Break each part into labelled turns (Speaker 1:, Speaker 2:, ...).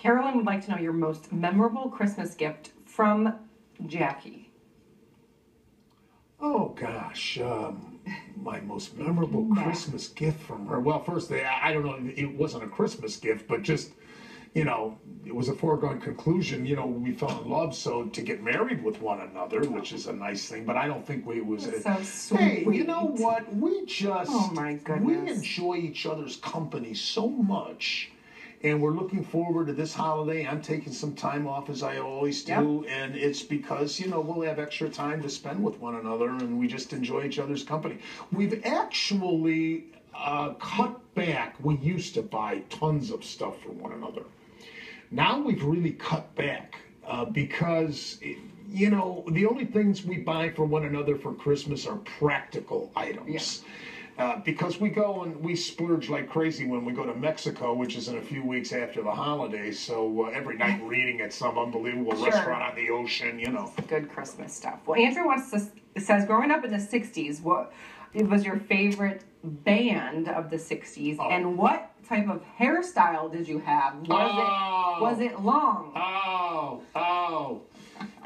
Speaker 1: Carolyn would like to know your most memorable Christmas gift from Jackie.
Speaker 2: Oh gosh, um, my most memorable Christmas gift from her. Well, first, I I don't know, it wasn't a Christmas gift, but just, you know, it was a foregone conclusion. You know, we fell in love, so to get married with one another, which is a nice thing, but I don't think we was. a-
Speaker 1: That's so
Speaker 2: Hey, you know what? We just.
Speaker 1: Oh, my goodness.
Speaker 2: We enjoy each other's company so much. And we're looking forward to this holiday. I'm taking some time off as I always do. And it's because, you know, we'll have extra time to spend with one another and we just enjoy each other's company. We've actually uh, cut back. We used to buy tons of stuff for one another. Now we've really cut back uh, because, you know, the only things we buy for one another for Christmas are practical items. Uh, because we go and we splurge like crazy when we go to Mexico, which is in a few weeks after the holidays. So uh, every night we're eating at some unbelievable
Speaker 1: Sure.
Speaker 2: restaurant on the ocean, you know.
Speaker 1: Good Christmas stuff. Well, Andrew wants to says, growing up in the '60s, what it was your favorite band of the '60s,
Speaker 2: Oh.
Speaker 1: and what type of hairstyle did you have? Was
Speaker 2: Oh.
Speaker 1: it was it long?
Speaker 2: Oh, oh.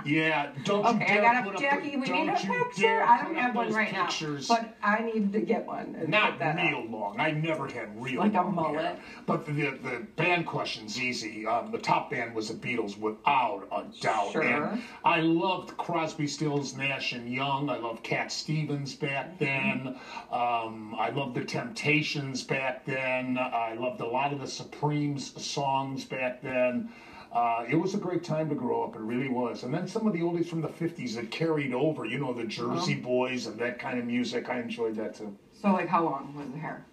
Speaker 2: Yeah, don't
Speaker 1: Okay,
Speaker 2: you
Speaker 1: I
Speaker 2: dare
Speaker 1: got
Speaker 2: put
Speaker 1: a
Speaker 2: up
Speaker 1: Jackie.
Speaker 2: the,
Speaker 1: We need a
Speaker 2: you
Speaker 1: picture.
Speaker 2: dare
Speaker 1: I don't
Speaker 2: up
Speaker 1: have one
Speaker 2: those
Speaker 1: right
Speaker 2: pictures.
Speaker 1: now, but I need to get one. And
Speaker 2: Not
Speaker 1: that
Speaker 2: real
Speaker 1: up.
Speaker 2: long. I never had real
Speaker 1: Like a
Speaker 2: long
Speaker 1: mullet.
Speaker 2: hair. But the, the band question's easy. Um, the top band was the Beatles, without a doubt.
Speaker 1: Sure.
Speaker 2: And I loved Crosby, Stills, Nash and Young. I loved Cat Stevens back then. Um, I loved the Temptations back then. I loved a lot of the Supremes songs back then. Uh, it was a great time to grow up. It really was. And then some of the oldies from the 50s that carried over, you know, the Jersey Boys and that kind of music. I enjoyed that too.
Speaker 1: So, like, how long was the hair?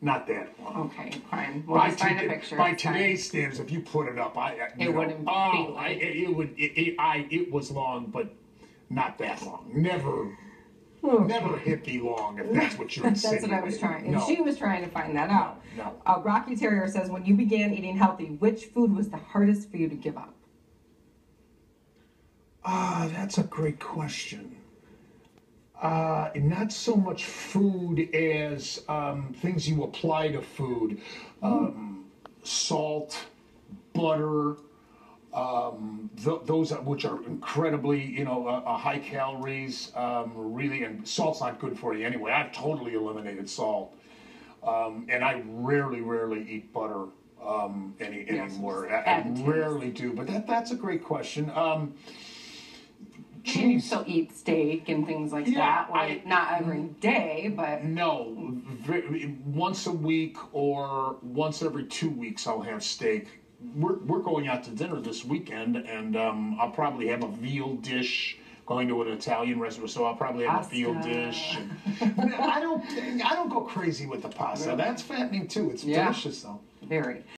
Speaker 2: Not that long.
Speaker 1: Okay, fine. We'll
Speaker 2: By,
Speaker 1: just find a
Speaker 2: today-
Speaker 1: picture.
Speaker 2: by
Speaker 1: It's fine.
Speaker 2: today's standards, if you put it up, I I- you
Speaker 1: It
Speaker 2: know,
Speaker 1: wouldn't be
Speaker 2: Oh,
Speaker 1: like-
Speaker 2: I, it, it would. It, it, I it was long, but not that long. Never, never hippie long. If that's what you're
Speaker 1: That's what I was trying, and
Speaker 2: No.
Speaker 1: she was trying to find that out.
Speaker 2: no.
Speaker 1: Uh, Rocky Terrier says, when you began eating healthy, which food was the hardest for you to give up?
Speaker 2: Ah, that's a great question. Uh, not so much food as um, things you apply to food, um, salt, butter, um, th- those which are incredibly, you know, uh, uh, high calories. Um, really, and salt's not good for you anyway. I've totally eliminated salt, um, and I rarely, rarely eat butter um, any
Speaker 1: Yes,
Speaker 2: anymore. I, I rarely do, but that that's a great question. Um,
Speaker 1: I mean, you
Speaker 2: Jeez.
Speaker 1: still eat steak and things like
Speaker 2: Yeah,
Speaker 1: that. Like,
Speaker 2: I-
Speaker 1: not every day, but
Speaker 2: No, once a week or once every two weeks, I'll have steak. We're, we're going out to dinner this weekend, and um, I'll probably have a veal dish. Going to an Italian restaurant, so I'll probably have a veal dish. And- I don't, I don't go crazy with the pasta. That's fattening too. It's
Speaker 1: Yeah.
Speaker 2: delicious though.
Speaker 1: very.